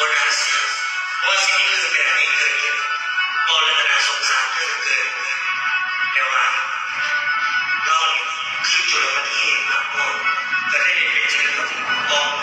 บนอาชีพว่าสิ่งที่คือแบบนี้เกิดขึ้นพอลักษณะสงสารเกินเกินแต่ว่าเราคือจุลปฏิเหตุครับพ่อก็ได้เปเจอกับกองเ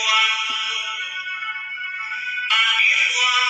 ถึงบว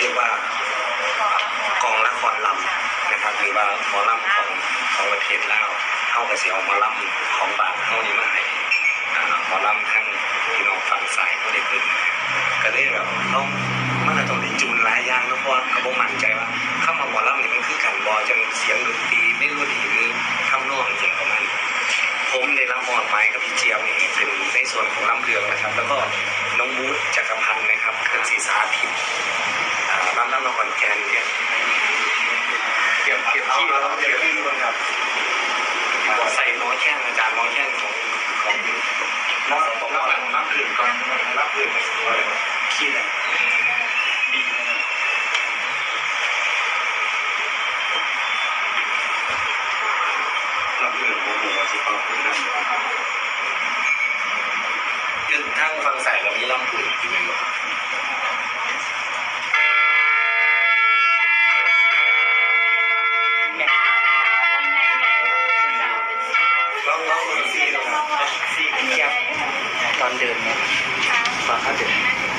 เรียกว่ากองละครลำนะครับ หรือว่าหมอลำของของประเทศลาวเข้ากับเสียงหมอลำของบาทเข้านี้มาให้อ่าหมอลำทั้งพี่น้องฟังสายก็ได้ขึ้นก็เลยแบบต้องมันก็ต้องได้จูนหลายอย่างแล้วเพราะเขาบอกมั่นใจว่าเข้ามาหมอลำนี่มันคือการบอจังเสียงดนตรีไม่รู้ดีหรือทำนองอย่างประมาณนี้ผมได้รับมอบหมายกับพี่เจียวนี่เป็นในส่วนของลำเรืองนะครับ แล้วก็น้องบูธจักรพันธ์ ที่แล้วเก็บที่ด้วยครับใส่หมอแข้งอาจารย์หมอแข้งของของน้องผมรับรับอื่นก่อนรับอื่นขี้เนี่ยดีรับอื่นผมหัวสิเขาคือนั่นกึ่งทั้งฟังใส่แล้วมีลำอื่นที่ไม่หมด ลองลองดูซีดูครับซีเทียบตอนเดินเนี่ยฟังเขาเดิน